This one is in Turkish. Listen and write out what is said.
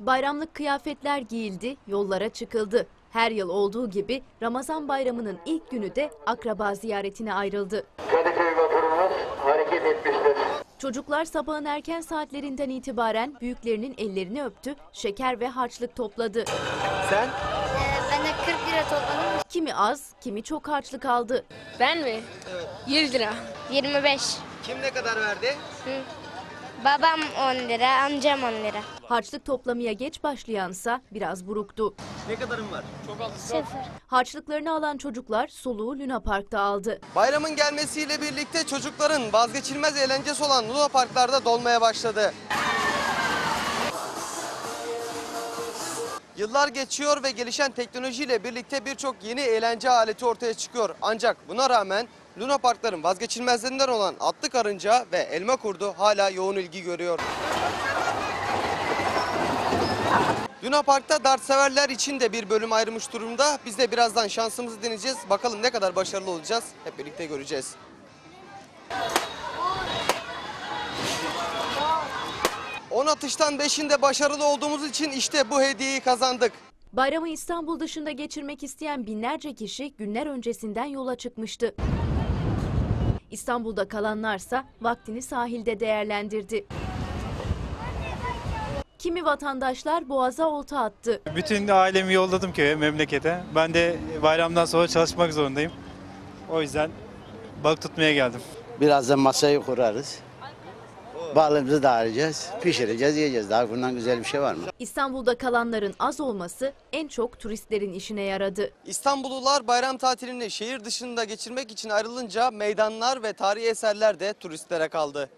Bayramlık kıyafetler giyildi, yollara çıkıldı. Her yıl olduğu gibi Ramazan bayramının ilk günü de akraba ziyaretine ayrıldı. Kadıköy vapurumuz hareket etmiştir. Çocuklar sabahın erken saatlerinden itibaren büyüklerinin ellerini öptü, şeker ve harçlık topladı. Sen? Ee, ben de 40 lira topladım. Kimi az, kimi çok harçlık aldı. Ben mi? 100 lira. 25. Kim ne kadar verdi? Babam 10 lira, amcam 10 lira. Harçlık toplamaya geç başlayansa biraz buruktu. Ne kadarın var? Sıfır. Harçlıklarını alan çocuklar soluğu Luna Park'ta aldı. Bayramın gelmesiyle birlikte çocukların vazgeçilmez eğlencesi olan Luna Parklarda dolmaya başladı. Yıllar geçiyor ve gelişen teknolojiyle birlikte birçok yeni eğlence aleti ortaya çıkıyor. Ancak buna rağmen Luna Parkların vazgeçilmezlerinden olan atlı karınca ve elma kurdu hala yoğun ilgi görüyor. Luna Park'ta dart severler için de bir bölüm ayrılmış durumda. Biz de birazdan şansımızı deneyeceğiz. Bakalım ne kadar başarılı olacağız. Hep birlikte göreceğiz. On atıştan beşinde başarılı olduğumuz için işte bu hediyeyi kazandık. Bayramı İstanbul dışında geçirmek isteyen binlerce kişi günler öncesinden yola çıkmıştı. İstanbul'da kalanlarsa vaktini sahilde değerlendirdi. Kimi vatandaşlar boğaza olta attı. Bütün ailemi yolladım köye, memlekete. Ben de bayramdan sonra çalışmak zorundayım. O yüzden balık tutmaya geldim. Birazdan masayı kurarız. Balığımızı da arayacağız. Pişireceğiz, yiyeceğiz. Daha bundan güzel bir şey var mı? İstanbul'da kalanların az olması en çok turistlerin işine yaradı. İstanbullular bayram tatilini şehir dışında geçirmek için ayrılınca meydanlar ve tarihi eserler de turistlere kaldı.